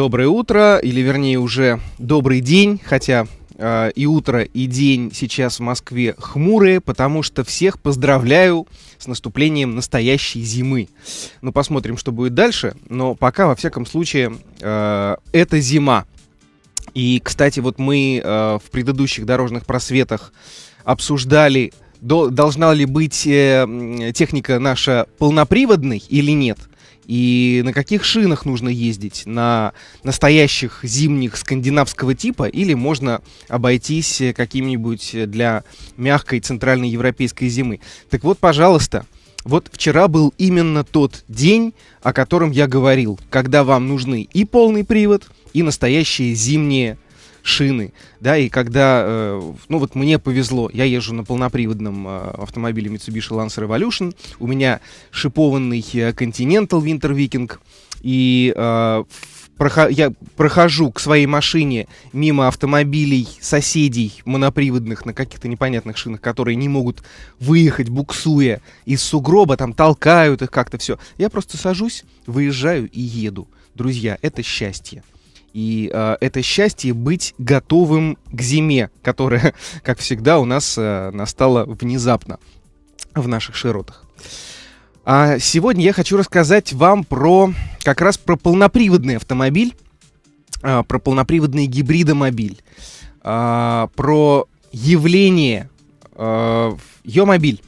Доброе утро, или вернее уже добрый день, хотя э, и утро, и день сейчас в Москве хмурые, потому что всех поздравляю с наступлением настоящей зимы. Ну, посмотрим, что будет дальше, но пока, во всяком случае, э, это зима. И, кстати, вот мы э, в предыдущих дорожных просветах обсуждали, до, должна ли быть э, техника наша полноприводной или нет и на каких шинах нужно ездить? На настоящих зимних скандинавского типа или можно обойтись каким-нибудь для мягкой центральной европейской зимы? Так вот, пожалуйста, вот вчера был именно тот день, о котором я говорил, когда вам нужны и полный привод, и настоящие зимние шины, да, и когда, э, ну вот мне повезло, я езжу на полноприводном э, автомобиле Mitsubishi Lancer Evolution, у меня шипованный э, Continental Winter Viking, и я прохожу к своей машине мимо автомобилей соседей моноприводных на каких-то непонятных шинах, которые не могут выехать, буксуя из сугроба, там толкают их как-то все. Я просто сажусь, выезжаю и еду. Друзья, это счастье. И э, это счастье быть готовым к зиме, которая, как всегда, у нас э, настала внезапно в наших широтах. А сегодня я хочу рассказать вам про как раз про полноприводный автомобиль, э, про полноприводный гибридомобиль, э, про явление э, Йомобиль.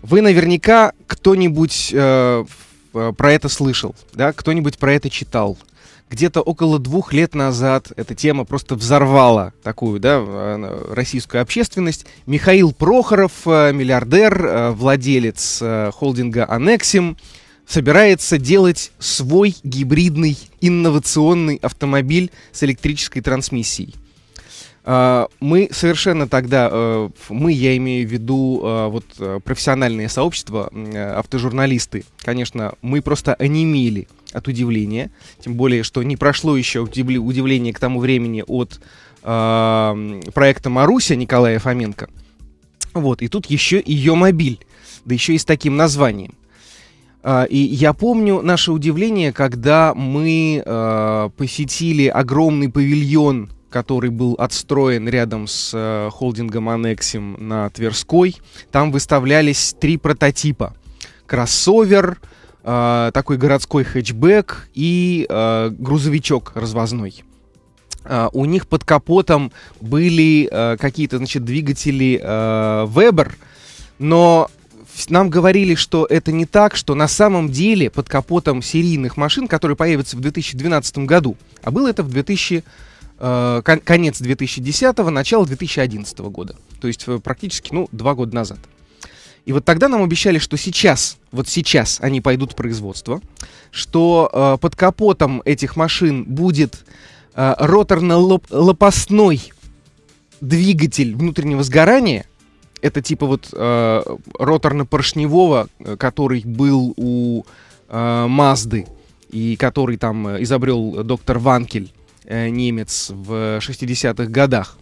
Вы наверняка кто-нибудь э, про это слышал, да, кто-нибудь про это читал где-то около двух лет назад эта тема просто взорвала такую, да, э, российскую общественность. Михаил Прохоров, э, миллиардер, э, владелец холдинга «Анексим», собирается делать свой гибридный инновационный автомобиль с электрической трансмиссией. Мы совершенно тогда, мы, я имею в виду вот профессиональное сообщество, автожурналисты, конечно, мы просто онемели от удивления. Тем более, что не прошло еще удивление к тому времени от э, проекта Маруся Николая Фоменко. Вот, и тут еще ее мобиль, да еще и с таким названием. Uh, и я помню наше удивление, когда мы посетили огромный павильон, который был отстроен рядом с uh, холдингом Анексим на Тверской. Там выставлялись три прототипа. Кроссовер, э, такой городской хэтчбэк и э, грузовичок развозной. Uh, у них под капотом были uh, какие-то, значит, двигатели uh, Weber, но нам говорили, что это не так, что на самом деле под капотом серийных машин, которые появятся в 2012 году, а было это в 2000, э, конец 2010, начало 2011 года, то есть э, практически, ну, два года назад. И вот тогда нам обещали, что сейчас, вот сейчас они пойдут в производство, что э, под капотом этих машин будет э, роторно-лопастной двигатель внутреннего сгорания. Это типа вот э, роторно-поршневого, э, который был у э, Мазды и который там изобрел доктор Ванкель, немец, в 60-х годах.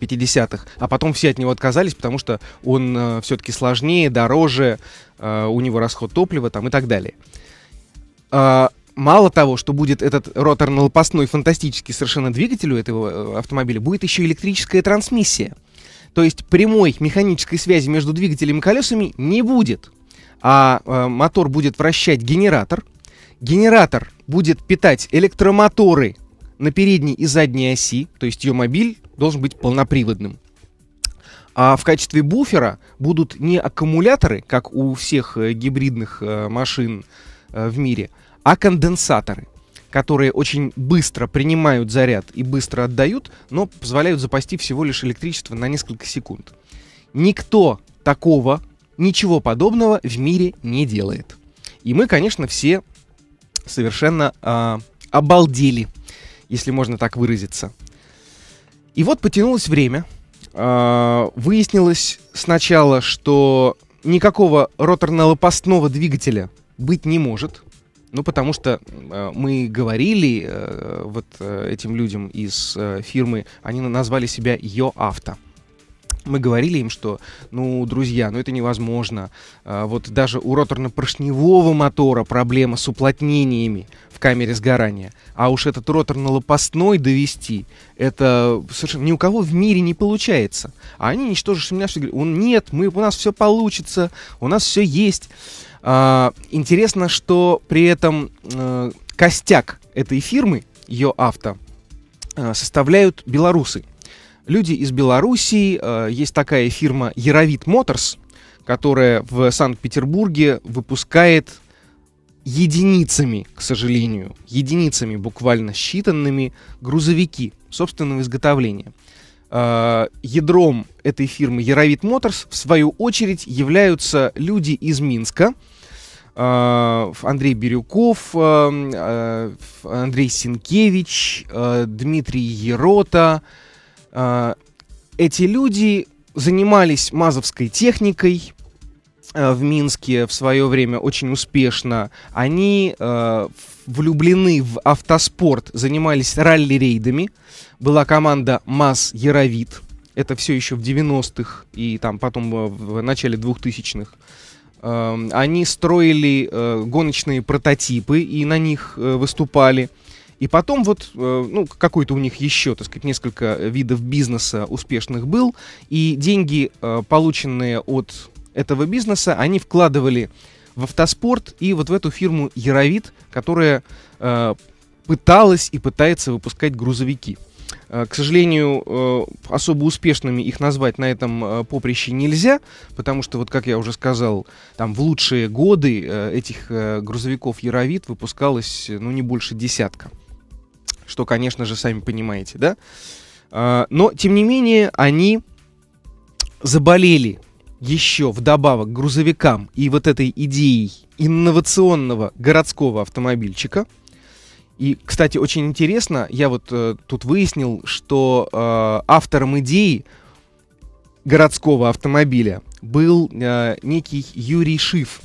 50-х, а потом все от него отказались, потому что он э, все-таки сложнее, дороже, э, у него расход топлива там и так далее. Э, мало того, что будет этот роторно-лопастной фантастический совершенно двигатель у этого э, автомобиля, будет еще электрическая трансмиссия. То есть прямой механической связи между двигателем и колесами не будет. А э, мотор будет вращать генератор. Генератор будет питать электромоторы на передней и задней оси, то есть ее мобиль должен быть полноприводным. А в качестве буфера будут не аккумуляторы, как у всех э, гибридных э, машин э, в мире, а конденсаторы, которые очень быстро принимают заряд и быстро отдают, но позволяют запасти всего лишь электричество на несколько секунд. Никто такого, ничего подобного в мире не делает. И мы, конечно, все совершенно э, обалдели если можно так выразиться. И вот потянулось время. А, выяснилось сначала, что никакого роторно-лопастного двигателя быть не может. Ну, потому что э, мы говорили э, вот э, этим людям из э, фирмы, они назвали себя Йо Авто. Мы говорили им, что, ну, друзья, ну это невозможно. А, вот даже у роторно-поршневого мотора проблема с уплотнениями в камере сгорания. А уж этот роторно-лопастной довести, это совершенно ни у кого в мире не получается. А они, ничтоже что говорят, нет, мы, у нас все получится, у нас все есть. А, интересно, что при этом а, костяк этой фирмы, ее авто, а, составляют белорусы люди из Белоруссии. Э, есть такая фирма Яровит Моторс, которая в Санкт-Петербурге выпускает единицами, к сожалению, единицами буквально считанными грузовики собственного изготовления. Э, ядром этой фирмы Яровит Моторс, в свою очередь, являются люди из Минска, э, Андрей Бирюков, Андрей Синкевич, Дмитрий Ерота, эти люди занимались мазовской техникой а, в Минске в свое время очень успешно. Они э, влюблены в автоспорт, занимались ралли-рейдами. Была команда МАЗ Яровит. Это все еще в 90-х и там потом в начале 2000-х. Э, они строили э, гоночные прототипы и на них э, выступали. И потом вот, э, ну, какой-то у них еще, так сказать, несколько видов бизнеса успешных был, и деньги, э, полученные от этого бизнеса, они вкладывали в автоспорт и вот в эту фирму Яровит, которая э, пыталась и пытается выпускать грузовики. К сожалению, особо успешными их назвать на этом поприще нельзя, потому что, вот как я уже сказал, там в лучшие годы этих грузовиков Яровит выпускалось, ну, не больше десятка что, конечно же, сами понимаете, да? А, но, тем не менее, они заболели еще вдобавок к грузовикам и вот этой идеей инновационного городского автомобильчика. И, кстати, очень интересно, я вот э, тут выяснил, что э, автором идеи городского автомобиля был э, некий Юрий Шиф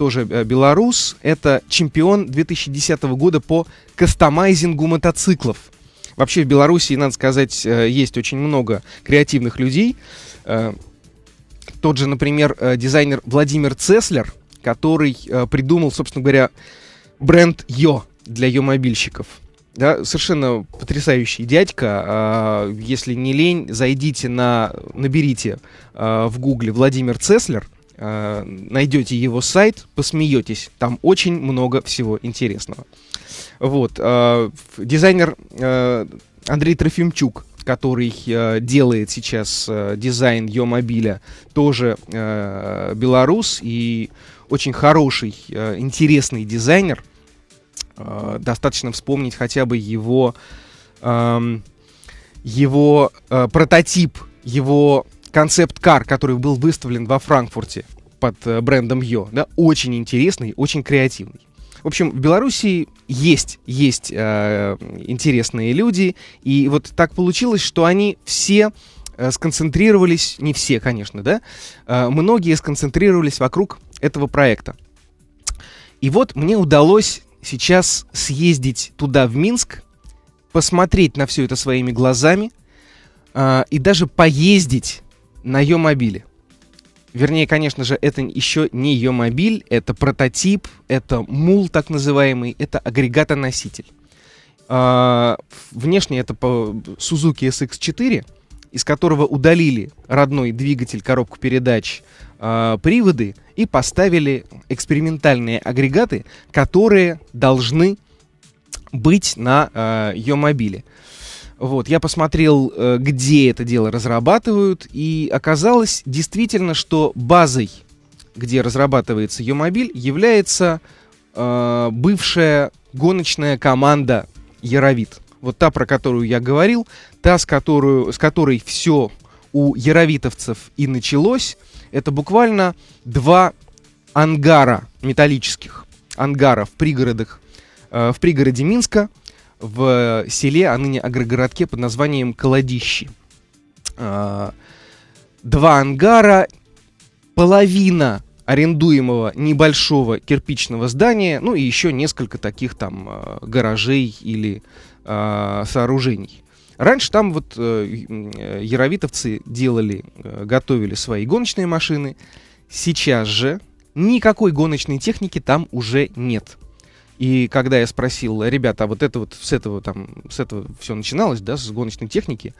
тоже э, белорус. Это чемпион 2010 года по кастомайзингу мотоциклов. Вообще в Беларуси, надо сказать, э, есть очень много креативных людей. Э, тот же, например, дизайнер Владимир Цеслер, который придумал, собственно говоря, бренд Йо для йо-мобильщиков. Да, совершенно потрясающий дядька. А, если не лень, зайдите на, наберите в гугле Владимир Цеслер – э, найдете его сайт, посмеетесь. Там очень много всего интересного. Вот. Э, дизайнер э, Андрей Трофимчук, который делает сейчас дизайн Йомобиля, тоже э, белорус и очень хороший, интересный дизайнер. Достаточно вспомнить хотя бы его, э, его прототип, его концепт-кар, который был выставлен во Франкфурте под э, брендом Йо, да, очень интересный, очень креативный. В общем, в Беларуси есть, есть э, интересные люди, и вот так получилось, что они все э, сконцентрировались, не все, конечно, да, э, многие сконцентрировались вокруг этого проекта. И вот мне удалось сейчас съездить туда, в Минск, посмотреть на все это своими глазами э, и даже поездить на ее мобиле. Вернее, конечно же, это еще не ее мобиль, это прототип, это мул так называемый, это агрегатоноситель. А, внешне это по Suzuki SX4, из которого удалили родной двигатель, коробку передач, а, приводы и поставили экспериментальные агрегаты, которые должны быть на а, ее мобиле. Вот, я посмотрел, э, где это дело разрабатывают, и оказалось действительно, что базой, где разрабатывается Йомобиль, является э, бывшая гоночная команда Яровит. Вот та, про которую я говорил, та, с, которую, с которой все у яровитовцев и началось, это буквально два ангара металлических, ангара в пригородах, э, в пригороде Минска, в селе, а ныне агрогородке под названием Колодищи. А, два ангара, половина арендуемого небольшого кирпичного здания, ну и еще несколько таких там а, гаражей или а, сооружений. Раньше там вот э, э, яровитовцы делали, э, готовили свои гоночные машины. Сейчас же никакой гоночной техники там уже нет. И когда я спросил, ребята, а вот это вот с этого там, с этого все начиналось, да, с гоночной техники,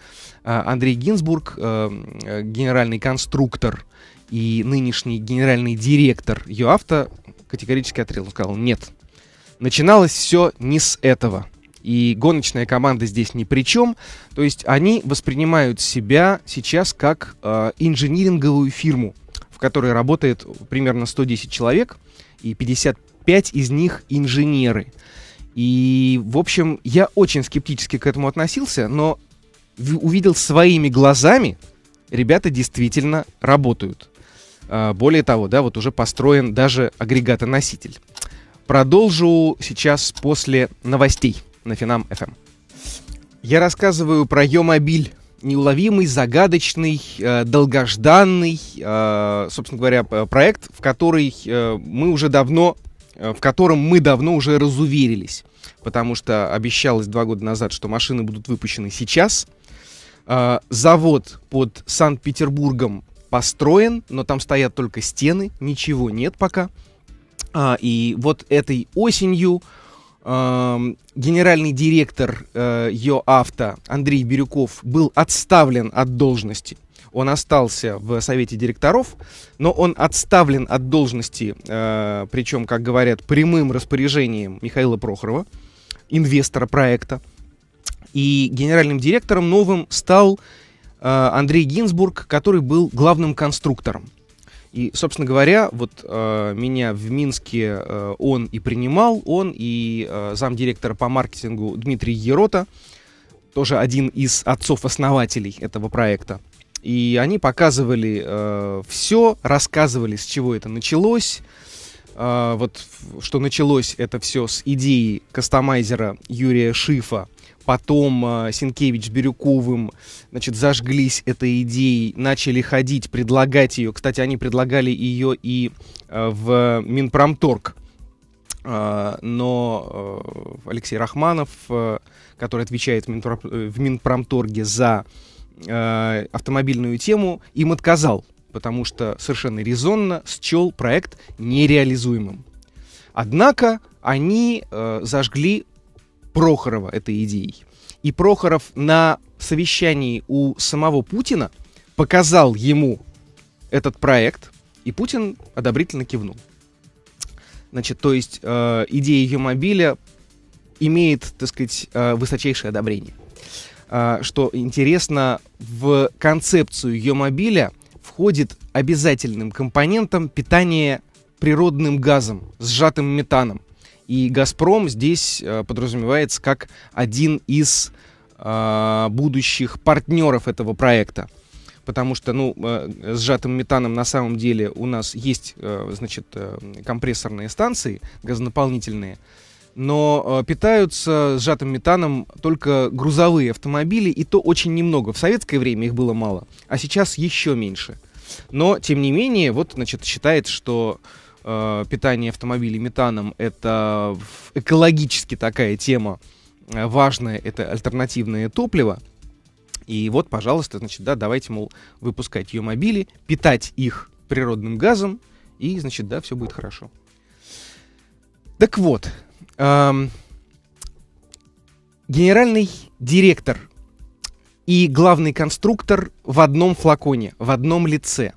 а, Андрей Гинзбург, э, генеральный конструктор и нынешний генеральный директор ЮАВТО категорически отрезал. Он сказал, нет, начиналось все не с этого. И гоночная команда здесь ни при чем. То есть они воспринимают себя сейчас как э, инжиниринговую фирму, в которой работает примерно 110 человек, и 55 из них инженеры. И, в общем, я очень скептически к этому относился, но увидел своими глазами, ребята действительно работают. Э, более того, да, вот уже построен даже агрегатоноситель. Продолжу сейчас после новостей на Финам FM. Я рассказываю про Йомобиль. Неуловимый, загадочный, э, долгожданный, э, собственно говоря, проект, в который э, мы уже давно, в котором мы давно уже разуверились. Потому что обещалось два года назад, что машины будут выпущены сейчас. Э, завод под Санкт-Петербургом построен, но там стоят только стены, ничего нет пока. А, и вот этой осенью генеральный директор э, ЙОАВТО Андрей Бирюков был отставлен от должности. Он остался в совете директоров, но он отставлен от должности, э, причем, как говорят, прямым распоряжением Михаила Прохорова, инвестора проекта. И генеральным директором новым стал э, Андрей Гинзбург, который был главным конструктором. И, собственно говоря, вот э, меня в Минске э, он и принимал, он и э, замдиректора по маркетингу Дмитрий Ерота, тоже один из отцов-основателей этого проекта. И они показывали э, все, рассказывали, с чего это началось. Э, вот что началось это все с идеи кастомайзера Юрия Шифа, потом э, Синкевич с Бирюковым, значит, зажглись этой идеей, начали ходить, предлагать ее. Кстати, они предлагали ее и э, в Минпромторг. Э, но э, Алексей Рахманов, э, который отвечает в, Минпро, в Минпромторге за автомобильную тему, им отказал, потому что совершенно резонно счел проект нереализуемым. Однако они э, зажгли Прохорова этой идеей. И Прохоров на совещании у самого Путина показал ему этот проект, и Путин одобрительно кивнул. Значит, то есть э, идея Юмобиля имеет, так сказать, э, высочайшее одобрение. Э, что интересно, в концепцию Юмобиля входит обязательным компонентом питание природным газом, сжатым метаном. И «Газпром» здесь э, подразумевается как один из э, будущих партнеров этого проекта. Потому что, ну, э, сжатым метаном на самом деле у нас есть, э, значит, э, компрессорные станции газонаполнительные, но э, питаются сжатым метаном только грузовые автомобили, и то очень немного. В советское время их было мало, а сейчас еще меньше. Но, тем не менее, вот, значит, считается, что э, питание автомобилей метаном это экологически такая тема э, важная, это альтернативное топливо. И вот, пожалуйста, значит, да, давайте, мол, выпускать ее мобили, питать их природным газом, и, значит, да, все будет хорошо. Так вот, эм, генеральный директор и главный конструктор в одном флаконе, в одном лице.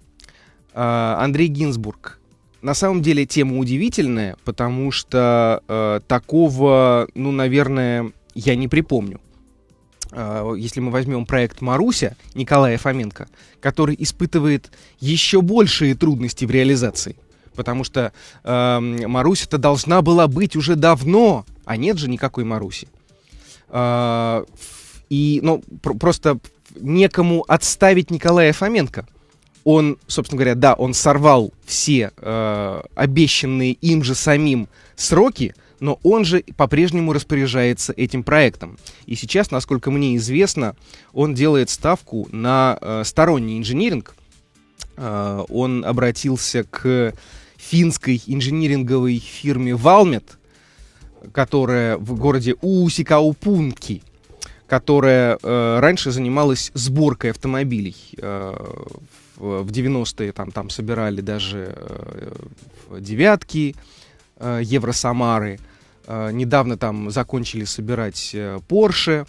Э, Андрей Гинзбург на самом деле тема удивительная, потому что э, такого, ну, наверное, я не припомню. Э, если мы возьмем проект Маруся Николая Фоменко, который испытывает еще большие трудности в реализации. Потому что э, Маруся-то должна была быть уже давно, а нет же никакой Маруси. Э, и, ну, пр- просто некому отставить Николая Фоменко он, собственно говоря, да, он сорвал все э, обещанные им же самим сроки, но он же по-прежнему распоряжается этим проектом. И сейчас, насколько мне известно, он делает ставку на э, сторонний инжиниринг. Э, он обратился к финской инжиниринговой фирме Valmet, которая в городе Уусикаупунки – которая э, раньше занималась сборкой автомобилей. Э, в, в 90-е там, там собирали даже э, девятки, э, Евросамары. Э, недавно там закончили собирать э, Porsche,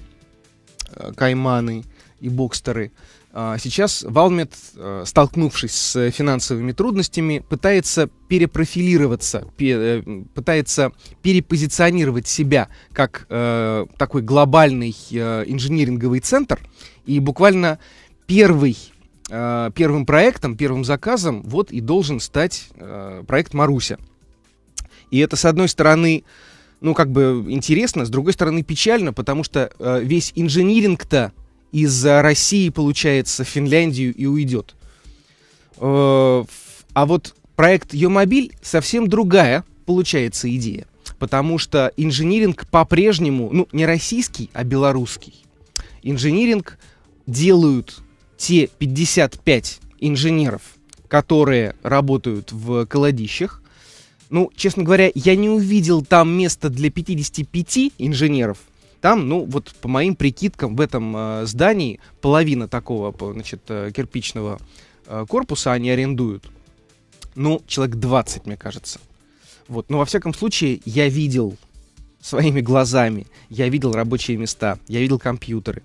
э, Кайманы и Бокстеры. А, сейчас Валмет, э, столкнувшись с финансовыми трудностями, пытается перепрофилироваться, э, пытается перепозиционировать себя как э, такой глобальный инжиниринговый центр. И буквально первый, первым проектом, первым заказом вот и должен стать проект Маруся. И это, с одной стороны, ну, как бы интересно, с другой стороны, печально, потому что весь инжиниринг-то из России, получается, в Финляндию и уйдет. Э, а вот проект Йомобиль совсем другая, получается, идея. Потому что инжиниринг по-прежнему, ну, не российский, а белорусский. Инжиниринг делают те 55 инженеров, которые работают в колодищах. Ну, честно говоря, я не увидел там места для 55 инженеров – там, ну, вот по моим прикидкам, в этом э, здании половина такого, значит, э, кирпичного э, корпуса они арендуют. Ну, человек 20, мне кажется. Вот, но во всяком случае, я видел своими глазами, я видел рабочие места, я видел компьютеры,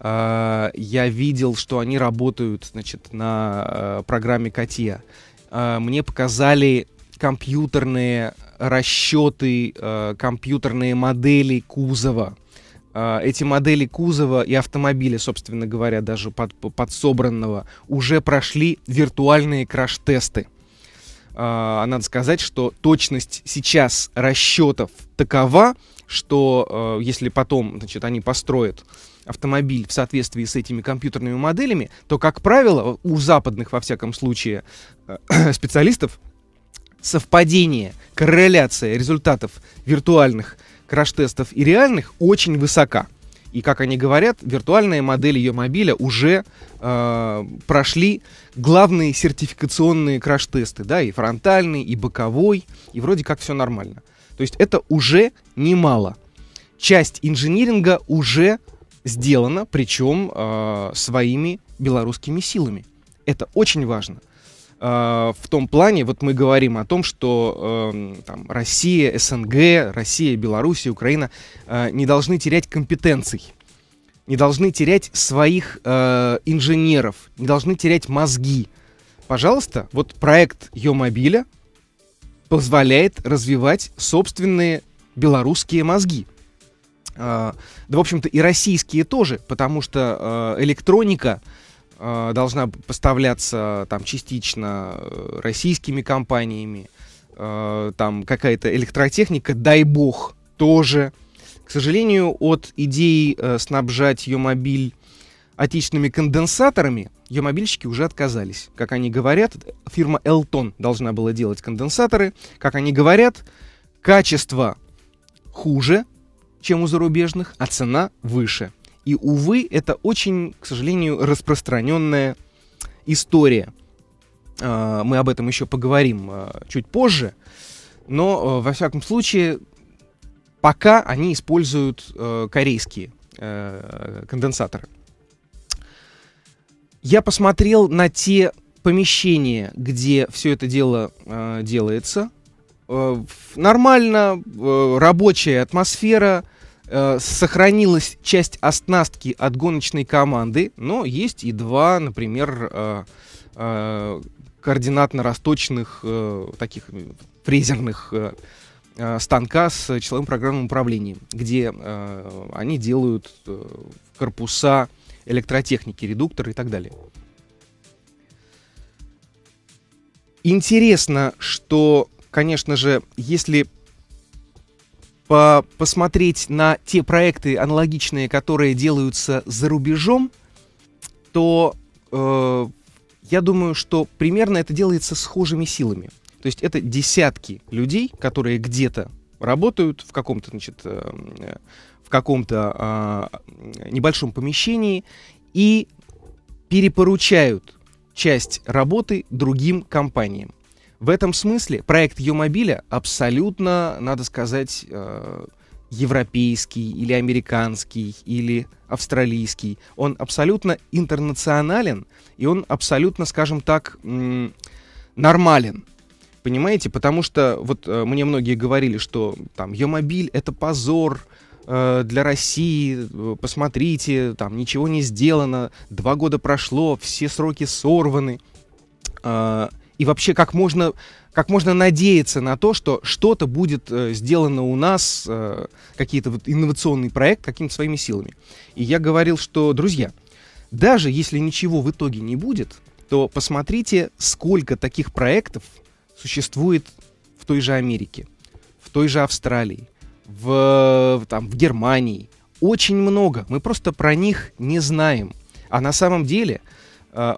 э, я видел, что они работают, значит, на э, программе Катия. Э, мне показали компьютерные расчеты, э, компьютерные модели кузова. А, эти модели кузова и автомобиля, собственно говоря, даже под, подсобранного, уже прошли виртуальные краш-тесты. А, надо сказать, что точность сейчас расчетов такова, что э, если потом значит, они построят автомобиль в соответствии с этими компьютерными моделями, то, как правило, у западных, во всяком случае, э, специалистов совпадение, корреляция результатов виртуальных краш-тестов и реальных очень высока. И, как они говорят, виртуальные модели ее мобиля уже э, прошли главные сертификационные краш-тесты, да, и фронтальный, и боковой, и вроде как все нормально. То есть это уже немало. Часть инжиниринга уже сделана, причем э, своими белорусскими силами. Это очень важно. Э, в том плане, вот мы говорим о том, что э, там, Россия, СНГ, Россия, Беларусь, Украина э, не должны терять компетенций, не должны терять своих э, инженеров, не должны терять мозги. Пожалуйста, вот проект Йомобиля позволяет развивать собственные белорусские мозги. Э, да, в общем-то, и российские тоже, потому что э, электроника должна поставляться там частично э, российскими компаниями, э, там какая-то электротехника, дай бог, тоже. К сожалению, от идеи э, снабжать ее мобиль отечественными конденсаторами, ее мобильщики уже отказались. Как они говорят, фирма Elton должна была делать конденсаторы. Как они говорят, качество хуже, чем у зарубежных, а цена выше. И, увы, это очень, к сожалению, распространенная история. А, мы об этом еще поговорим а, чуть позже. Но, а, во всяком случае, пока они используют корейские конденсаторы. Я посмотрел на те помещения, где все это дело делается. Нормально, рабочая атмосфера, Э, сохранилась часть оснастки от гоночной команды, но есть и два, например, э, э, координатно-расточных э, таких фрезерных э, э, станка с числовым программным управлением, где э, они делают э, корпуса электротехники, редукторы и так далее. Интересно, что, конечно же, если по посмотреть на те проекты аналогичные, которые делаются за рубежом, то э, я думаю, что примерно это делается схожими силами. То есть это десятки людей, которые где-то работают в каком-то, значит, э, в каком-то э, небольшом помещении и перепоручают часть работы другим компаниям. В этом смысле проект Йомобиля абсолютно, надо сказать, э, европейский или американский или австралийский. Он абсолютно интернационален, и он абсолютно, скажем так, нормален. Понимаете? Потому что вот э, мне многие говорили, что там Йомобиль это позор, э, для России, посмотрите, там ничего не сделано, два года прошло, все сроки сорваны. И вообще, как можно, как можно надеяться на то, что что-то будет э, сделано у нас, э, какие-то вот инновационный проект какими-то своими силами. И я говорил, что, друзья, даже если ничего в итоге не будет, то посмотрите, сколько таких проектов существует в той же Америке, в той же Австралии, в, там, в Германии. Очень много. Мы просто про них не знаем. А на самом деле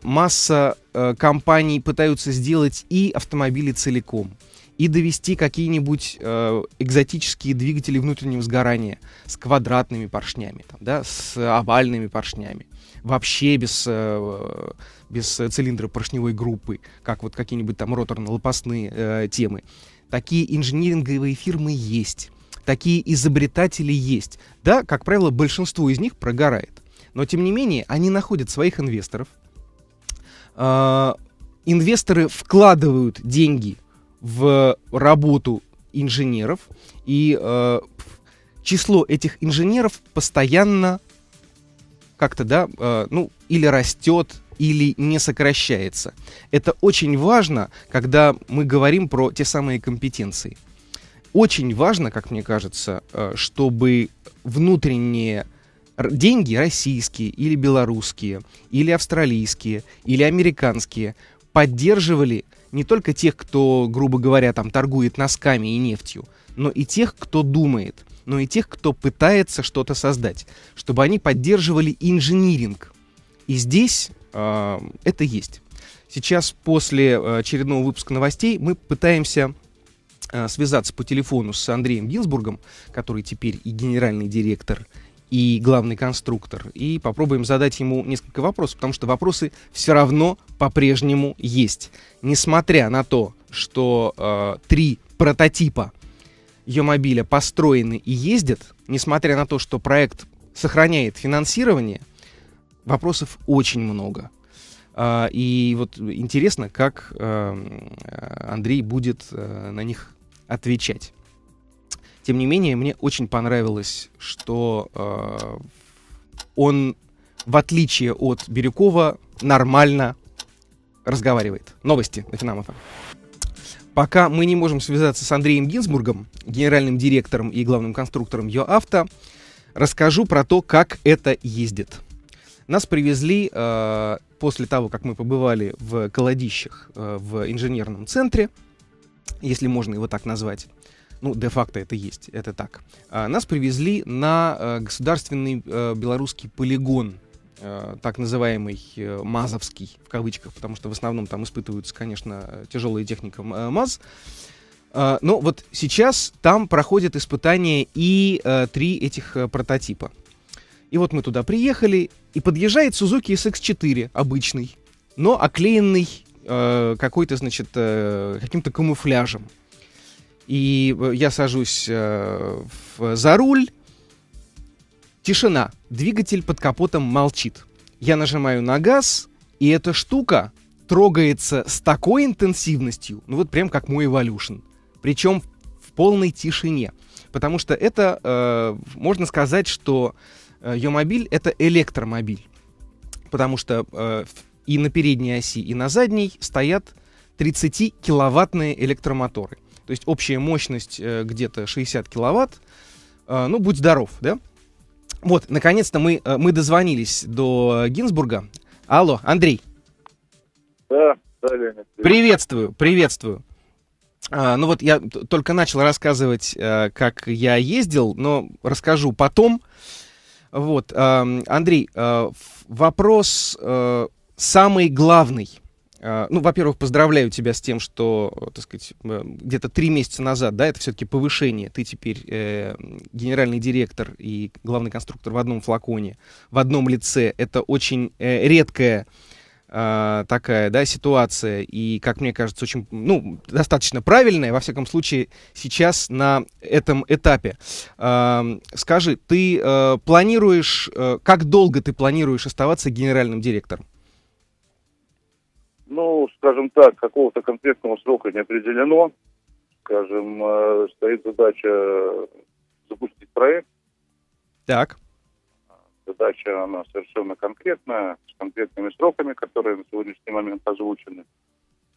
масса э, компаний пытаются сделать и автомобили целиком, и довести какие-нибудь э, экзотические двигатели внутреннего сгорания с квадратными поршнями, там, да, с овальными поршнями, вообще без, э, без цилиндра поршневой группы, как вот какие-нибудь там роторно-лопастные э, темы. Такие инжиниринговые фирмы есть, такие изобретатели есть. Да, как правило, большинство из них прогорает. Но, тем не менее, они находят своих инвесторов. Э, инвесторы вкладывают деньги в работу инженеров, и э, число этих инженеров постоянно как-то, да, э, ну, или растет, или не сокращается. Это очень важно, когда мы говорим про те самые компетенции. Очень важно, как мне кажется, чтобы внутренние деньги российские или белорусские, или австралийские, или американские поддерживали не только тех, кто, грубо говоря, там торгует носками и нефтью, но и тех, кто думает, но и тех, кто пытается что-то создать, чтобы они поддерживали инжиниринг. И здесь э, это есть. Сейчас после э, очередного выпуска новостей мы пытаемся э, связаться по телефону с Андреем Гинзбургом, который теперь и генеральный директор и главный конструктор, и попробуем задать ему несколько вопросов, потому что вопросы все равно по-прежнему есть. Несмотря на то, что э, три прототипа Йомобиля построены и ездят, несмотря на то, что проект сохраняет финансирование, вопросов очень много. Uh, и вот интересно, как uh, Андрей будет uh, на них отвечать. Тем не менее, мне очень понравилось, что э, он, в отличие от Бирюкова, нормально разговаривает. Новости на Финам Пока мы не можем связаться с Андреем Гинзбургом, генеральным директором и главным конструктором ЙоАвто, расскажу про то, как это ездит. Нас привезли э, после того, как мы побывали в Колодищах э, в инженерном центре, если можно его так назвать ну, де-факто это есть, это так. А, нас привезли на а, государственный а, белорусский полигон, а, так называемый МАЗовский, в кавычках, потому что в основном там испытываются, конечно, тяжелая техника МАЗ. А, но вот сейчас там проходят испытания и три этих прототипа. И вот мы туда приехали, и подъезжает Suzuki SX4 обычный, но оклеенный э, какой-то, значит, э, каким-то камуфляжем. И я сажусь э, в, за руль. Тишина. Двигатель под капотом молчит. Я нажимаю на газ, и эта штука трогается с такой интенсивностью, ну вот прям как мой Evolution. Причем в полной тишине. Потому что это, э, можно сказать, что э, Йомобиль это электромобиль. Потому что э, и на передней оси, и на задней стоят 30-киловаттные электромоторы. То есть общая мощность э, где-то 60 киловатт. Э, ну, будь здоров, да? Вот, наконец-то мы, э, мы дозвонились до Гинзбурга. Алло, Андрей. Да, да, Леонид. Приветствую, приветствую. А, ну вот я только начал рассказывать, а, как я ездил, но расскажу потом. Вот, а, Андрей, а, вопрос а, самый главный. А, ну, во-первых, поздравляю тебя с тем, что, так сказать, э, где-то три месяца назад, да, это все-таки повышение. Ты теперь э, генеральный директор и главный конструктор в одном флаконе, в одном лице. Это очень э, редкое э, такая, да, ситуация, и, как мне кажется, очень, ну, достаточно правильная, во всяком случае, сейчас на этом этапе. Э, скажи, ты э, планируешь, э, как долго ты планируешь оставаться генеральным директором? Ну, скажем так, какого-то конкретного срока не определено. Скажем, э, стоит задача запустить проект. Так. Задача, она совершенно конкретная, с конкретными сроками, которые на сегодняшний момент озвучены.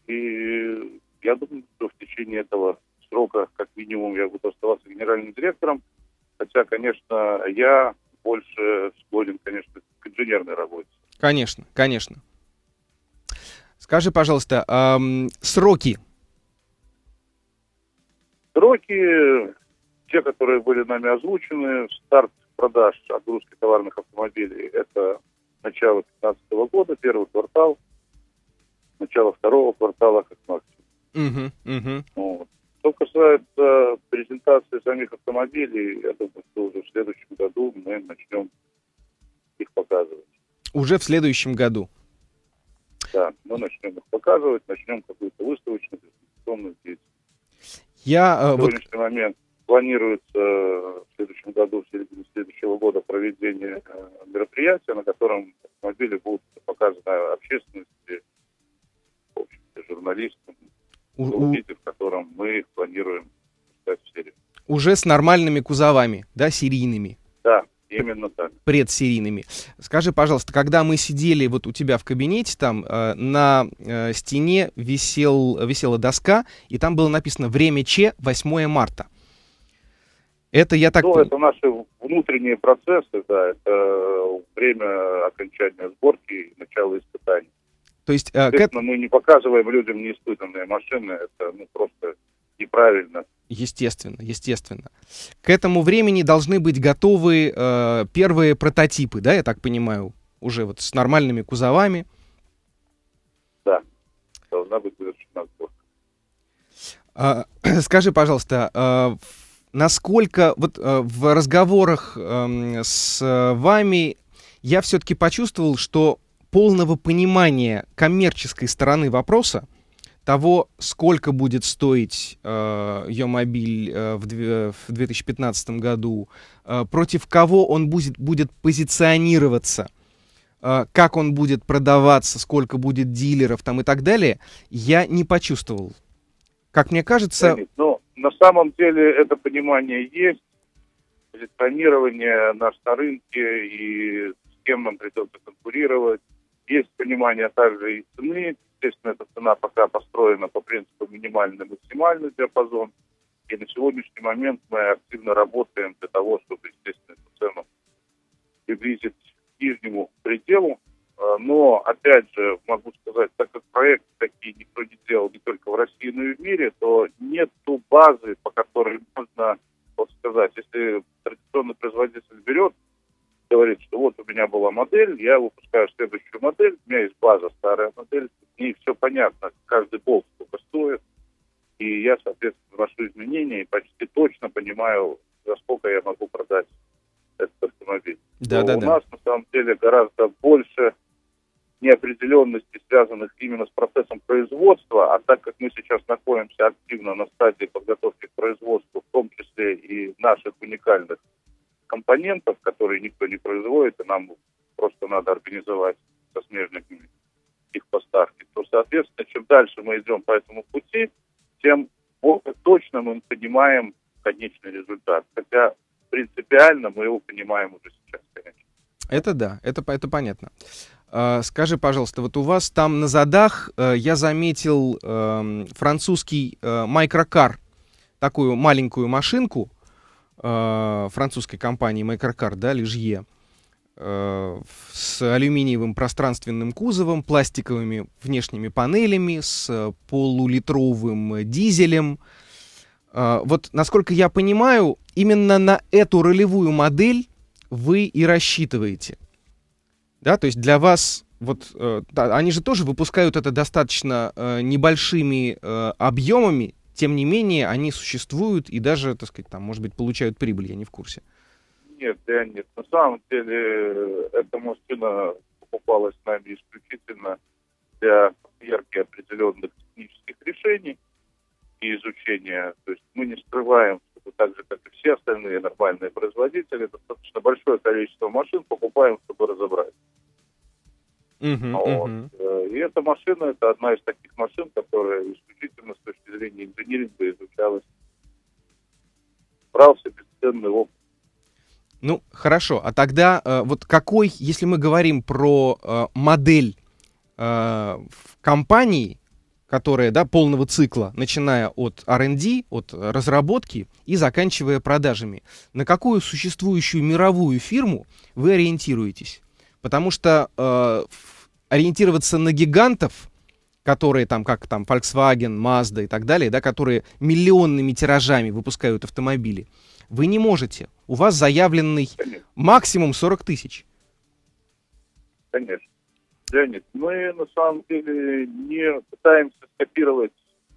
И я думаю, что в течение этого срока, как минимум, я буду оставаться генеральным директором. Хотя, конечно, я больше склонен, конечно, к инженерной работе. Конечно, конечно. Скажи, пожалуйста, эм, сроки. Сроки, те, которые были нами озвучены, старт продаж отгрузки товарных автомобилей, это начало 2015 года, первый квартал, начало второго квартала как максимум. Угу, угу. Вот. Что касается презентации самих автомобилей, я думаю, что уже в следующем году мы начнем их показывать. Уже в следующем году? Да, мы начнем их показывать, начнем какую-то выставочную презентационную деятельность. Я, э, в сегодняшний вот... момент планируется в следующем году, в середине следующего года проведение э, мероприятия, на котором автомобили будут показаны общественности, в общем-то, журналистам, в виде, в котором мы планируем стать в серию. Уже с нормальными кузовами, да, серийными? Да, Именно так. Предсерийными. Скажи, пожалуйста, когда мы сидели вот у тебя в кабинете, там э, на э, стене висел, висела доска, и там было написано «Время Ч, 8 марта». Это я так... Ну, это наши внутренние процессы, да, это время окончания сборки и начала испытаний. То есть... Э, к... мы не показываем людям неиспытанные машины, это ну, просто неправильно. Естественно, естественно. К этому времени должны быть готовы э, первые прототипы, да, я так понимаю, уже вот с нормальными кузовами. Да, должна быть завершена сборка. А, скажи, пожалуйста, а, насколько вот а, в разговорах а, с вами я все-таки почувствовал, что полного понимания коммерческой стороны вопроса того, сколько будет стоить э, ее мобиль э, в, в 2015 году, э, против кого он будет, будет позиционироваться, как он будет продаваться, сколько будет дилеров там и так далее, я не почувствовал. Как мне кажется... Ну, на самом деле это понимание есть, позиционирование на рынке и с кем нам придется конкурировать. Есть понимание также и цены, Естественно, эта цена пока построена по принципу минимальный-максимальный диапазон. И на сегодняшний момент мы активно работаем для того, чтобы, естественно, эту цену приблизить к нижнему пределу. А, но, опять же, могу сказать, так как проекты такие никто не делал не только в России, но и в мире, то нет ту базы, по которой можно вот сказать, если традиционный производитель берет говорит, что вот у меня была модель, я выпускаю следующую модель, у меня есть база, старая модель, и все понятно, каждый болт сколько стоит, и я, соответственно, вношу изменения и почти точно понимаю, за сколько я могу продать этот автомобиль. Да, да, у да. нас, на самом деле, гораздо больше неопределенностей, связанных именно с процессом производства, а так как мы сейчас находимся активно на стадии подготовки к производству, в том числе и наших уникальных компонентов, которые никто не производит, и нам просто надо организовать со смежниками их поставки, то, соответственно, чем дальше мы идем по этому пути, тем более точно мы понимаем конечный результат. Хотя принципиально мы его понимаем уже сейчас, конечно. Это да, это, это понятно. Uh, скажи, пожалуйста, вот у вас там на задах uh, я заметил uh, французский микрокар, такую маленькую машинку, э, французской компании Microcar, да, Лежье, э, с алюминиевым пространственным кузовом, пластиковыми внешними панелями, с полулитровым дизелем. Э, вот, насколько я понимаю, именно на эту ролевую модель вы и рассчитываете. Да, то есть для вас вот э, да, они же тоже выпускают это достаточно э, небольшими э, объемами, тем не менее, они существуют и даже, так сказать, там, может быть, получают прибыль, я не в курсе. Нет, Леонид, на самом деле эта машина покупалась нами исключительно определенных технических решений и изучения. То есть мы не скрываем, что так же, как и все остальные нормальные производители, достаточно большое количество машин покупаем, чтобы разобрать. Uh-huh, вот. uh-huh. И эта машина, это одна из таких машин, которая исключительно с точки зрения инжиниринга изучалась. Брался бесценный опыт. Ну, хорошо. А тогда э, вот какой, если мы говорим про э, модель э, в компании, которая, да, полного цикла, начиная от R&D, от разработки и заканчивая продажами, на какую существующую мировую фирму вы ориентируетесь? Потому что э, ориентироваться на гигантов, которые там, как там Volkswagen, Mazda и так далее, да, которые миллионными тиражами выпускают автомобили, вы не можете. У вас заявленный максимум 40 тысяч. Конечно. Леонид, мы на самом деле не пытаемся скопировать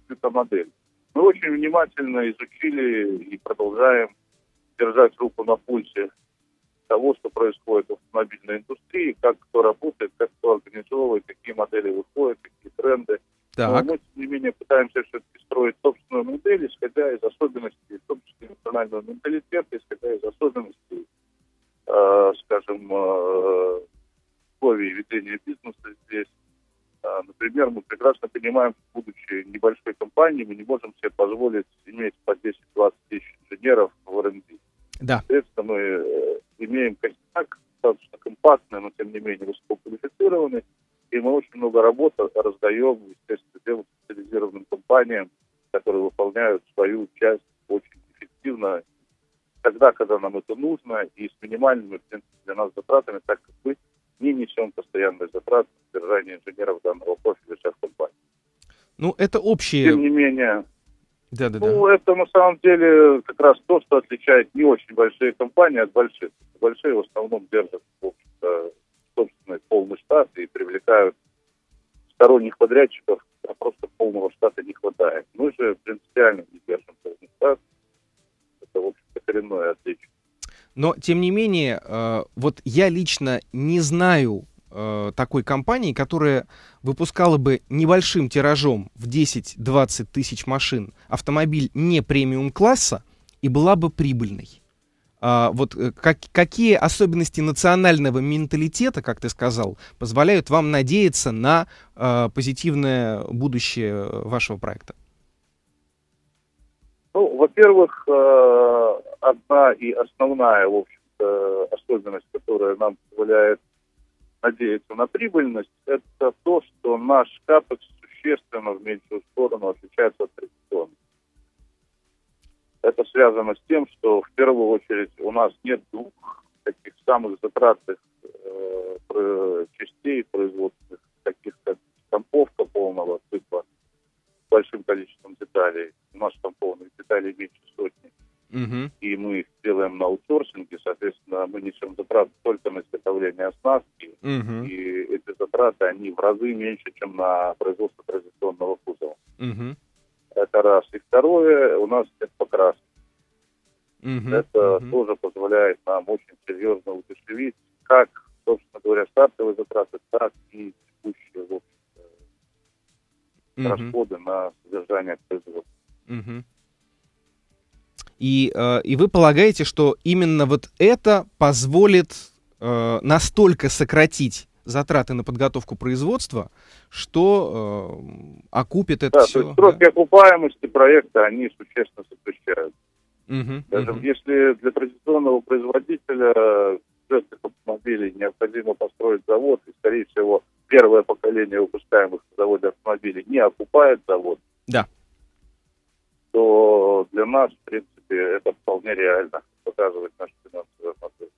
эту модель. Мы очень внимательно изучили и продолжаем держать руку на пульсе того, что происходит в автомобильной индустрии, как кто работает, как кто организовывает, какие модели выходят, какие тренды. Так. Но мы, тем не менее, пытаемся все-таки строить собственную модель, исходя из особенностей, в том числе национального менталитета, исходя из особенностей, э, скажем, э, условий ведения бизнеса здесь. Э, например, мы прекрасно понимаем, что будучи небольшой компанией, мы не можем себе позволить иметь по 10-20 тысяч инженеров в R&D. Да. Соответственно, мы э, имеем костяк достаточно компактный, но тем не менее высококвалифицированный, и мы очень много работы раздаем, естественно, специализированным компаниям, которые выполняют свою часть очень эффективно, тогда, когда нам это нужно, и с минимальными, в принципе, для нас затратами, так как мы не несем постоянные затраты на содержание инженеров данного профиля сейчас компании. Ну, это общие... Тем не менее, да, да, ну, да. это на самом деле как раз то, что отличает не очень большие компании от больших. Большие в основном держат, в общем-то, собственный полный штат и привлекают сторонних подрядчиков, а просто полного штата не хватает. Мы же принципиально не держим полный штат. Это, в общем-то, коренное отличие. Но, тем не менее, э, вот я лично не знаю э, такой компании, которая выпускала бы небольшим тиражом в 10-20 тысяч машин автомобиль не премиум-класса и была бы прибыльной. А, вот э, как, какие особенности национального менталитета, как ты сказал, позволяют вам надеяться на а, позитивное будущее вашего проекта? Ну, во-первых, э, одна и основная, в общем-то, особенность, которая нам позволяет надеяться на прибыльность, это то, что наш капекс существенно в меньшую сторону отличается от традиционного. Это связано с тем, что в первую очередь у нас нет двух таких самых затратных э, частей производственных, таких как штамповка полного цикла с большим количеством деталей. У нас штампованных деталей меньше сотни угу. и мы их делаем на аутсорсинге, соответственно, мы несем затраты только на изготовление оснастки, угу. и эти затраты, они в разы меньше, чем на производство традиционного кузова. Угу. Это раз. И второе, у нас нет покраски. Угу. Это угу. тоже позволяет нам очень серьезно удешевить как, собственно говоря, стартовые затраты, так и текущие в общем, угу. расходы на содержание производства. Угу. И, э, и вы полагаете, что именно вот это позволит э, настолько сократить затраты на подготовку производства, что э, окупит это да, все. То есть сроки да? окупаемости проекта, они существенно сокращаются. Угу, Скажем, угу. если для традиционного производителя жестких автомобилей необходимо построить завод, и, скорее всего, первое поколение выпускаемых на заводе автомобилей не окупает завод, да. То для нас, в принципе, это вполне реально, показывать наши финансовые модель.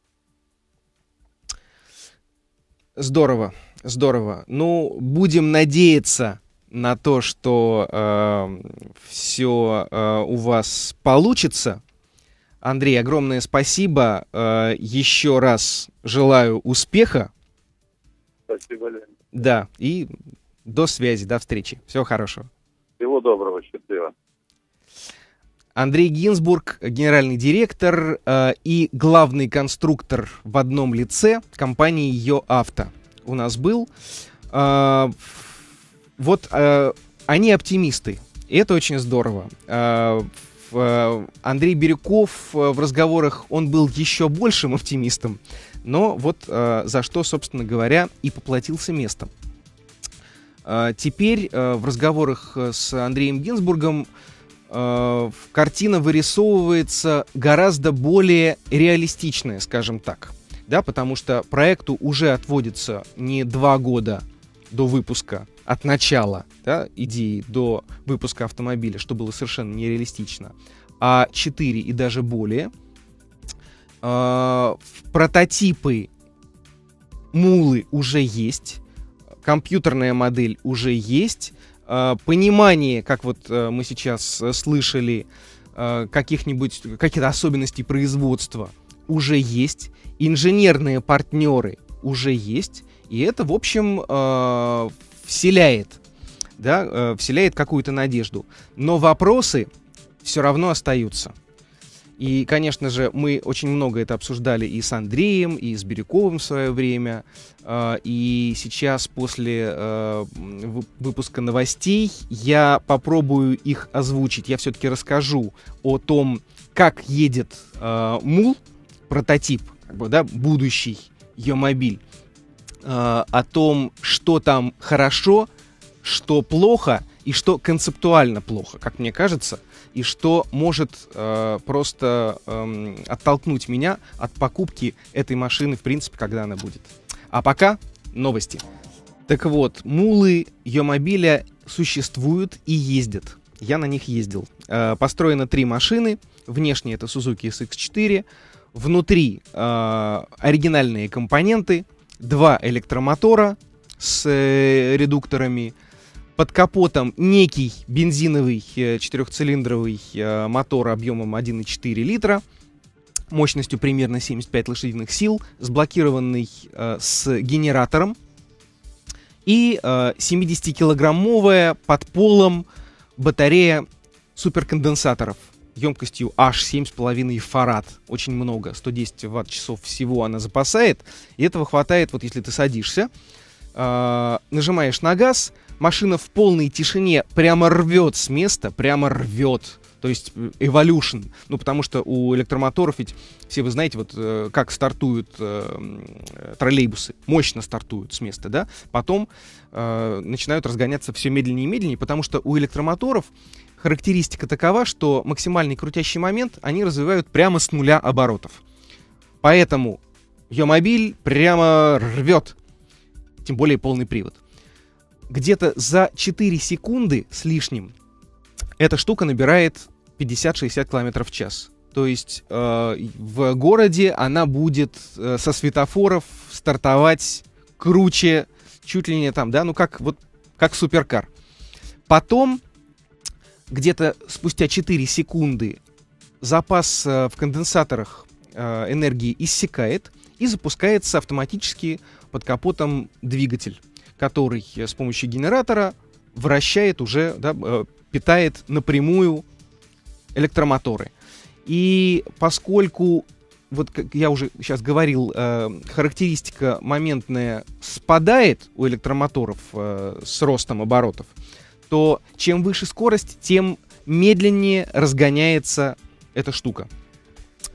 Здорово, здорово. Ну, будем надеяться на то, что э, все э, у вас получится. Андрей, огромное спасибо. Э, еще раз желаю успеха. Спасибо, Леонид. Да, и до связи, до встречи. Всего хорошего. Всего доброго, счастливо. Андрей Гинзбург, генеральный директор э, и главный конструктор в одном лице компании Йо Авто у нас был. Э, вот э, они оптимисты. И это очень здорово. Э, э, Андрей Бирюков э, в разговорах, он был еще большим оптимистом, но вот э, за что, собственно говоря, и поплатился местом. Э, теперь э, в разговорах с Андреем Гинзбургом э, картина вырисовывается гораздо более реалистичная, скажем так. Да, потому что проекту уже отводится не два года до выпуска, от начала да, идеи до выпуска автомобиля, что было совершенно нереалистично, а 4 и даже более. Э, прототипы мулы уже есть, компьютерная модель уже есть, э, понимание, как вот э, мы сейчас э, слышали, э, каких-нибудь каких-то особенностей производства уже есть, инженерные партнеры уже есть, и это, в общем, э, вселяет, да, э, вселяет какую-то надежду. Но вопросы все равно остаются. И, конечно же, мы очень много это обсуждали и с Андреем, и с Бирюковым в свое время. Э, и сейчас, после э, выпуска новостей, я попробую их озвучить. Я все-таки расскажу о том, как едет э, мул, прототип, как бы, да, будущий ее мобиль, о том, что там хорошо, что плохо и что концептуально плохо, как мне кажется – и что может э, просто э, оттолкнуть меня от покупки этой машины, в принципе, когда она будет. А пока новости. Так вот, мулы Йомобиля существуют и ездят. Я на них ездил. Э, построено три машины. Внешне это Suzuki SX4. Внутри э, оригинальные компоненты. Два электромотора с э, редукторами под капотом некий бензиновый э, четырехцилиндровый мотор объемом 1,4 литра, мощностью примерно 75 лошадиных сил, сблокированный э, с генератором, и 70-килограммовая под полом батарея суперконденсаторов емкостью аж 7,5 фарад. Очень много, 110 ватт-часов всего она запасает. И этого хватает, вот если ты садишься, нажимаешь на газ, машина в полной тишине прямо рвет с места, прямо рвет. То есть э, evolution. Ну, потому что у электромоторов ведь, все вы знаете, вот э, как стартуют э, троллейбусы. Мощно стартуют с места, да? Потом э, начинают разгоняться все медленнее и медленнее, потому что у электромоторов характеристика такова, что максимальный крутящий момент они развивают прямо с нуля оборотов. Поэтому ее мобиль прямо рвет. Тем более полный привод где-то за 4 секунды с лишним эта штука набирает 50-60 км в час. То есть э, в городе она будет э, со светофоров стартовать круче, чуть ли не там, да, ну как вот как суперкар. Потом где-то спустя 4 секунды запас э, в конденсаторах э, энергии иссякает и запускается автоматически под капотом двигатель который с помощью генератора вращает уже, да, э, питает напрямую электромоторы. И поскольку, вот как я уже сейчас говорил, э, характеристика моментная спадает у электромоторов э, с ростом оборотов, то чем выше скорость, тем медленнее разгоняется эта штука.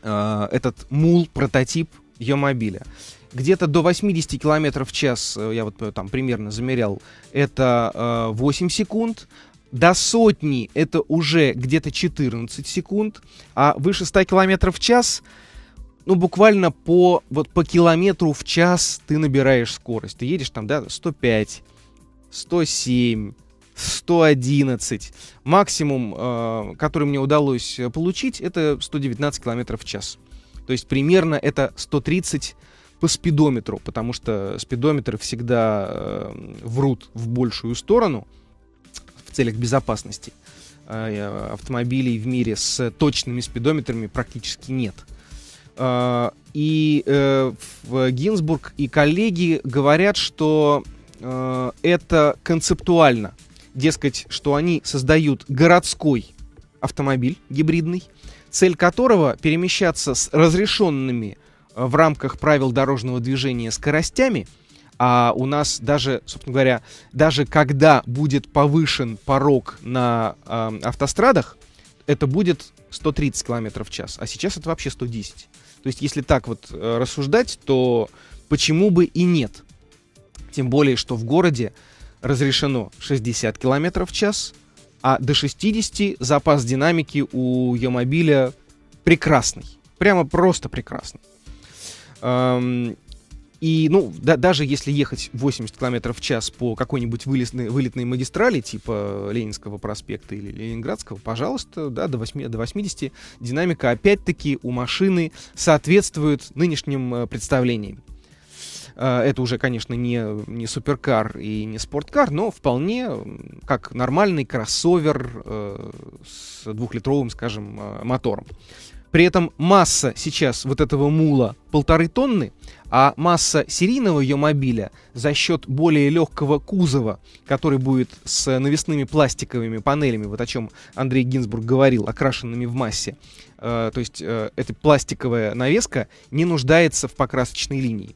Э, этот мул, прототип ее мобиля где-то до 80 км в час, э, я вот э, там примерно замерял, это э, 8 секунд, до сотни это уже где-то 14 секунд, а выше 100 км в час, ну, буквально по, вот, по километру в час ты набираешь скорость. Ты едешь там, да, 105, 107, 111. Максимум, э, который мне удалось получить, это 119 км в час. То есть примерно это 130 по спидометру, потому что спидометры всегда э, врут в большую сторону в целях безопасности. Э, автомобилей в мире с точными спидометрами практически нет. Э, и э, Гинзбург и коллеги говорят, что э, это концептуально. Дескать, что они создают городской автомобиль гибридный, цель которого перемещаться с разрешенными в рамках правил дорожного движения скоростями, А у нас даже, собственно говоря, даже когда будет повышен порог на э, автострадах, это будет 130 км в час, а сейчас это вообще 110. То есть, если так вот э, рассуждать, то почему бы и нет? Тем более, что в городе разрешено 60 км в час, а до 60 запас динамики у Йомобиля прекрасный. Прямо просто прекрасный. Эм, и, ну, да, даже если ехать 80 км в час по какой-нибудь вылетной, вылетной магистрали, типа Ленинского проспекта или Ленинградского, пожалуйста, да, до, 8, до 80 динамика, опять-таки, у машины соответствует нынешним э, представлениям. Э, это уже, конечно, не, не суперкар и не спорткар, но вполне как нормальный кроссовер э, с двухлитровым, скажем, мотором. При этом масса сейчас вот этого мула полторы тонны, а масса серийного ее мобиля за счет более легкого кузова, который будет с навесными пластиковыми панелями, вот о чем Андрей Гинзбург говорил, окрашенными в массе, э, то есть э, эта пластиковая навеска не нуждается в покрасочной линии.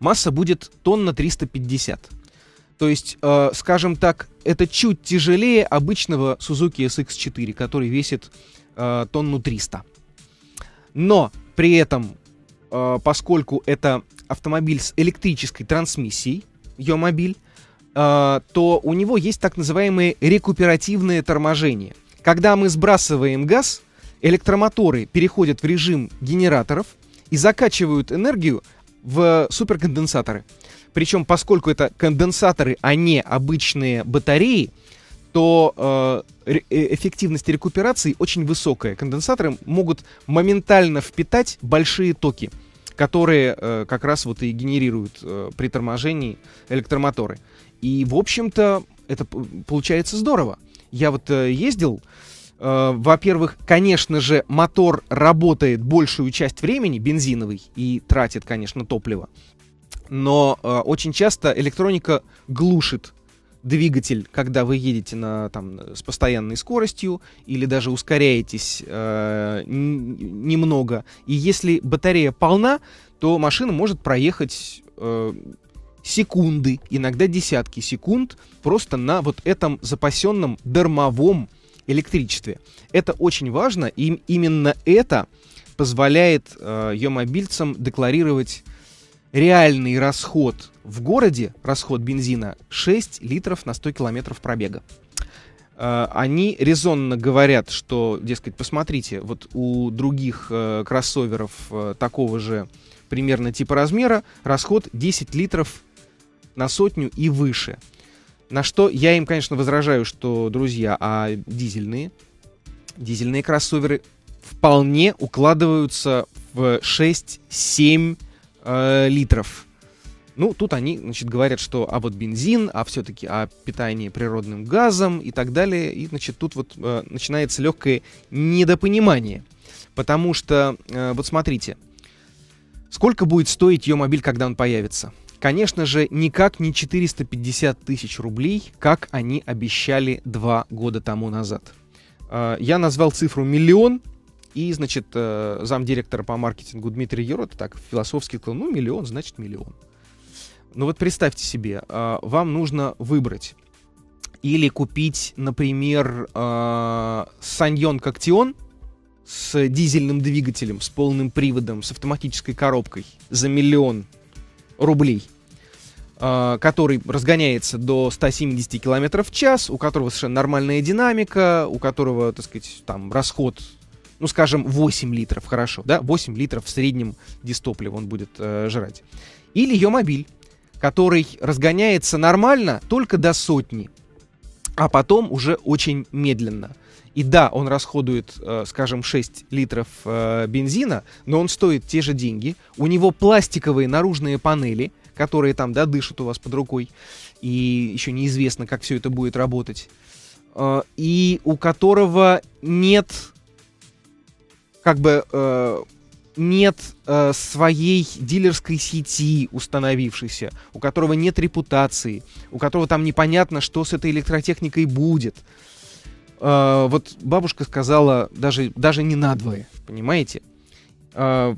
Масса будет тонна 350. То есть, э, скажем так, это чуть тяжелее обычного Suzuki SX4, который весит э, тонну 300. Но при этом, э, поскольку это автомобиль с электрической трансмиссией, Йомобиль, э, то у него есть так называемые рекуперативные торможения. Когда мы сбрасываем газ, электромоторы переходят в режим генераторов и закачивают энергию в суперконденсаторы. Причем, поскольку это конденсаторы, а не обычные батареи, то э, э, эффективность рекуперации очень высокая. Конденсаторы могут моментально впитать большие токи, которые э, как раз вот и генерируют э, при торможении электромоторы. И, в общем-то, это получается здорово. Я вот э, ездил, э, во-первых, конечно же, мотор работает большую часть времени, бензиновый, и тратит, конечно, топливо. Но э, очень часто электроника глушит двигатель, когда вы едете на, там, с постоянной скоростью или даже ускоряетесь э, немного. И если батарея полна, то машина может проехать э, секунды, иногда десятки секунд просто на вот этом запасенном дармовом электричестве. Это очень важно, и именно это позволяет э, ее мобильцам декларировать реальный расход в городе, расход бензина 6 литров на 100 километров пробега. Э, они резонно говорят, что, дескать, посмотрите, вот у других э, кроссоверов э, такого же примерно типа размера расход 10 литров на сотню и выше. На что я им, конечно, возражаю, что, друзья, а дизельные, дизельные кроссоверы вполне укладываются в 6-7 э, литров. Ну, тут они, значит, говорят, что а вот бензин, а все-таки о питании природным газом и так далее. И, значит, тут вот э, начинается легкое недопонимание. Потому что, э, вот смотрите, сколько будет стоить ее мобиль, когда он появится? Конечно же, никак не 450 тысяч рублей, как они обещали два года тому назад. Э, я назвал цифру миллион, и, значит, э, замдиректора по маркетингу Дмитрий Ерот так философски сказал, ну, миллион, значит, миллион. Ну вот представьте себе, э, вам нужно выбрать или купить, например, э, Саньон Коктион с дизельным двигателем, с полным приводом, с автоматической коробкой за миллион рублей, э, который разгоняется до 170 км в час, у которого совершенно нормальная динамика, у которого, так сказать, там расход ну, скажем, 8 литров, хорошо, да, 8 литров в среднем дистоплива он будет э, жрать. Или ее мобиль, который разгоняется нормально только до сотни, а потом уже очень медленно. И да, он расходует, э, скажем, 6 литров э, бензина, но он стоит те же деньги. У него пластиковые наружные панели, которые там, да, дышат у вас под рукой. И еще неизвестно, как все это будет работать. Э, и у которого нет как бы э, нет э, своей дилерской сети установившейся, у которого нет репутации, у которого там непонятно, что с этой электротехникой будет. Э, вот бабушка сказала даже, даже не надвое, понимаете? Э,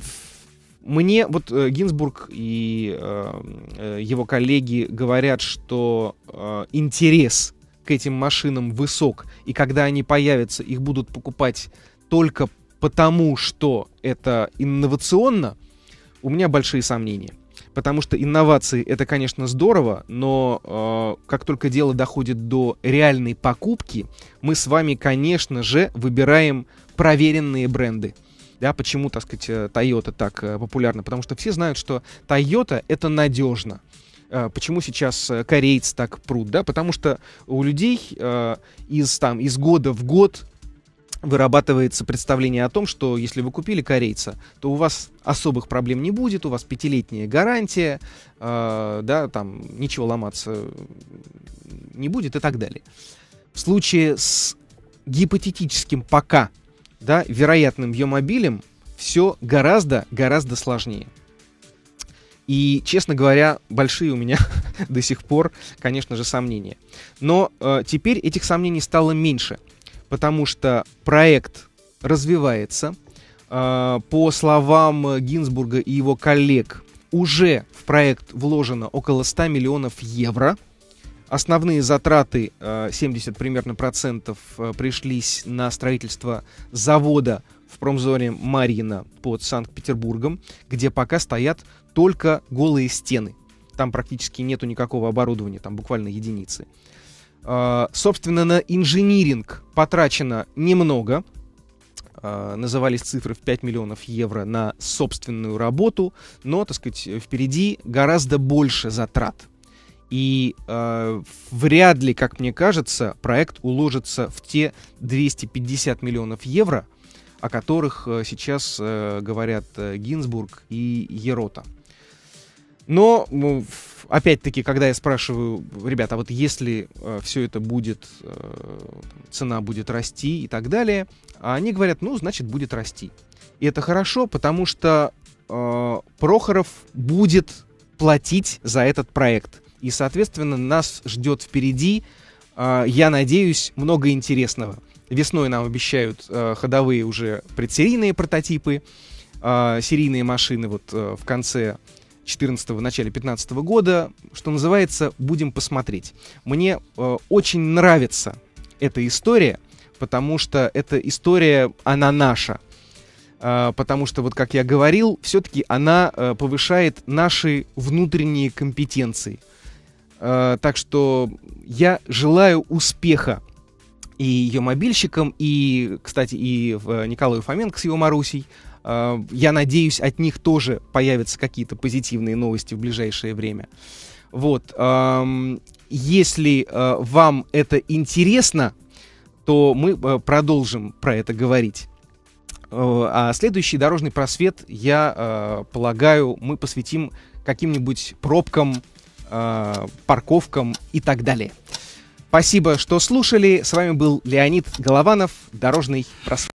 Мне вот э, Гинзбург и э, э, его коллеги говорят, что э, интерес к этим машинам высок, и когда они появятся, их будут покупать только потому, что это инновационно, у меня большие сомнения. Потому что инновации это, конечно, здорово, но э, как только дело доходит до реальной покупки, мы с вами, конечно же, выбираем проверенные бренды. Да, почему, так сказать, э, Toyota так э, популярна? Потому что все знают, что Toyota это надежно. Э, почему сейчас корейцы так прут? Да? Потому что у людей из, там, из года в год вырабатывается представление о том, что если вы купили корейца, то у вас особых проблем не будет, у вас пятилетняя гарантия, э, да, там ничего ломаться не будет и так далее. В случае с гипотетическим пока да, вероятным Йомобилем все гораздо-гораздо сложнее. И, честно говоря, большие у меня до сих пор, конечно же, сомнения. Но э, теперь этих сомнений стало меньше, потому что проект развивается. Э, по словам Гинзбурга и его коллег, уже в проект вложено около 100 миллионов евро – Основные затраты, 70 э, примерно процентов, э, пришлись на строительство завода в промзоне Марина под Санкт-Петербургом, где пока стоят только голые стены. Там практически нету никакого оборудования, там буквально единицы. Э, собственно, на инжиниринг потрачено немного. Назывались цифры в 5 миллионов евро на собственную работу, но, так сказать, впереди гораздо больше затрат. И э, вряд ли, как мне кажется, проект уложится в те 250 миллионов евро, о которых э, сейчас э, говорят э, Гинзбург и Ерота. Но, ну, опять-таки, когда я спрашиваю, ребята, а вот если э, все это будет, э, цена будет расти и так далее, они говорят, ну, значит, будет расти. И это хорошо, потому что э, Прохоров будет платить за этот проект. И, соответственно, нас ждет впереди, э, я надеюсь, много интересного. Весной нам обещают э, ходовые уже предсерийные прототипы, э, серийные машины вот э, в конце 14-го, начале 15 -го года, что называется, будем посмотреть. Мне э, очень нравится эта история, потому что эта история, она наша. Э, потому что, вот как я говорил, все-таки она э, повышает наши внутренние компетенции. Э, так что я желаю успеха и ее мобильщикам, и, кстати, и в э, Николаю Фоменко с его Марусей. Э, я надеюсь, от них тоже появятся какие-то позитивные новости в ближайшее время. Вот. Если вам это интересно, то мы продолжим про это говорить. А следующий дорожный просвет, я полагаю, мы посвятим каким-нибудь пробкам э, парковкам и так далее. Спасибо, что слушали. С вами был Леонид Голованов, Дорожный просвет.